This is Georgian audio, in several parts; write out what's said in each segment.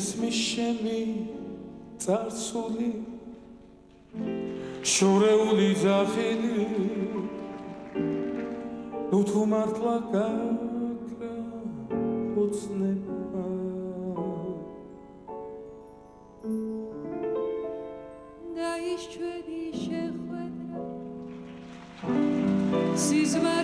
ესმის შემი წარსული შორეული ზახილი ნუ თუ მართლა გაქრა ოცნება. და ის ჩვენი შეხვედრა სიზმარი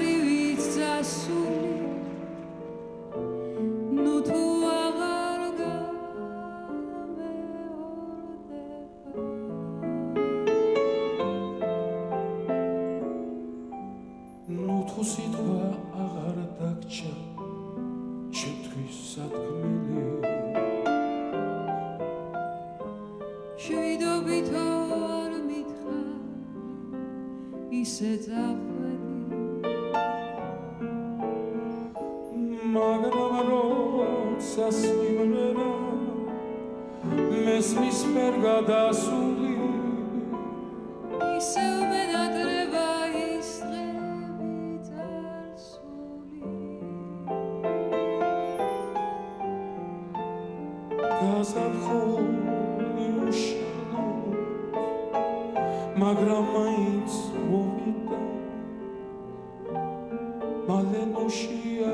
შვიდობითო არ მითხარ ისე წახვედი როცა სიმღერა მესმის ფერ გადასული. ისე მენადრება ის დღები წარსული გასახო მაგრამ მაინც მოვიდა. მალე ნოშია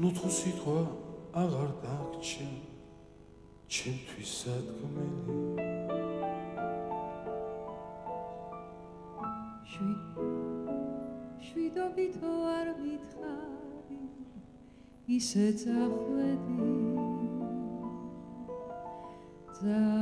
ნუ თუ სიტყვა აღარ დაგჭე ჩემთვის სადგმელი შვი შვიდობითო არ მითხარი ისე წახვედი. და